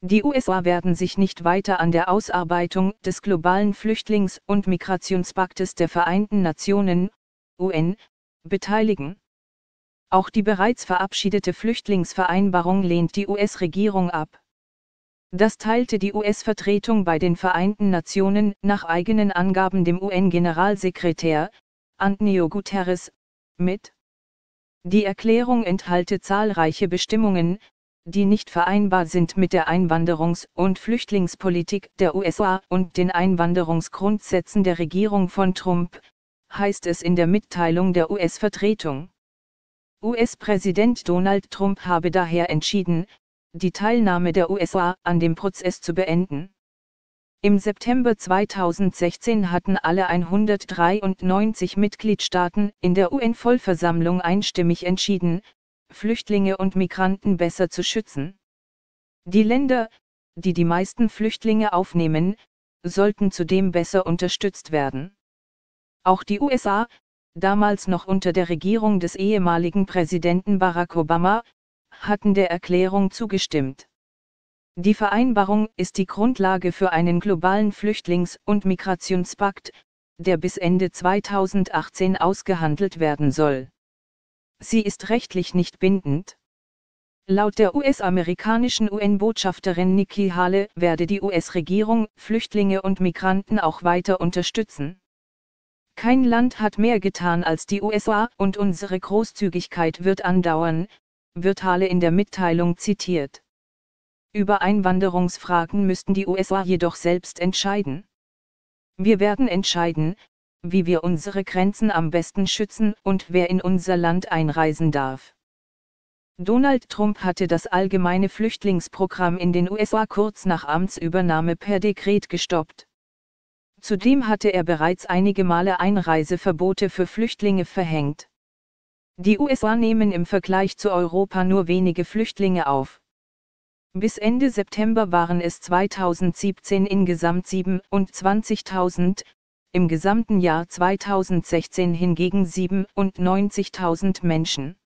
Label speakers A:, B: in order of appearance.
A: Die USA werden sich nicht weiter an der Ausarbeitung des globalen Flüchtlings- und Migrationspaktes der Vereinten Nationen, UN, beteiligen. Auch die bereits verabschiedete Flüchtlingsvereinbarung lehnt die US-Regierung ab. Das teilte die US-Vertretung bei den Vereinten Nationen nach eigenen Angaben dem UN-Generalsekretär, Antonio Guterres, mit. Die Erklärung enthalte zahlreiche Bestimmungen, die nicht vereinbar sind mit der Einwanderungs- und Flüchtlingspolitik der USA und den Einwanderungsgrundsätzen der Regierung von Trump, heißt es in der Mitteilung der US-Vertretung. US-Präsident Donald Trump habe daher entschieden, die Teilnahme der USA an dem Prozess zu beenden. Im September 2016 hatten alle 193 Mitgliedstaaten in der UN-Vollversammlung einstimmig entschieden, Flüchtlinge und Migranten besser zu schützen. Die Länder, die die meisten Flüchtlinge aufnehmen, sollten zudem besser unterstützt werden. Auch die USA, damals noch unter der Regierung des ehemaligen Präsidenten Barack Obama, hatten der Erklärung zugestimmt. Die Vereinbarung ist die Grundlage für einen globalen Flüchtlings- und Migrationspakt, der bis Ende 2018 ausgehandelt werden soll. Sie ist rechtlich nicht bindend. Laut der US-amerikanischen UN-Botschafterin Nikki Haley werde die US-Regierung Flüchtlinge und Migranten auch weiter unterstützen. Kein Land hat mehr getan als die USA und unsere Großzügigkeit wird andauern, wird Hale in der Mitteilung zitiert. Über Einwanderungsfragen müssten die USA jedoch selbst entscheiden. Wir werden entscheiden, wie wir unsere Grenzen am besten schützen und wer in unser Land einreisen darf. Donald Trump hatte das allgemeine Flüchtlingsprogramm in den USA kurz nach Amtsübernahme per Dekret gestoppt. Zudem hatte er bereits einige Male Einreiseverbote für Flüchtlinge verhängt. Die USA nehmen im Vergleich zu Europa nur wenige Flüchtlinge auf. Bis Ende September waren es 2017 insgesamt 27.000, im gesamten Jahr 2016 hingegen 97.000 Menschen.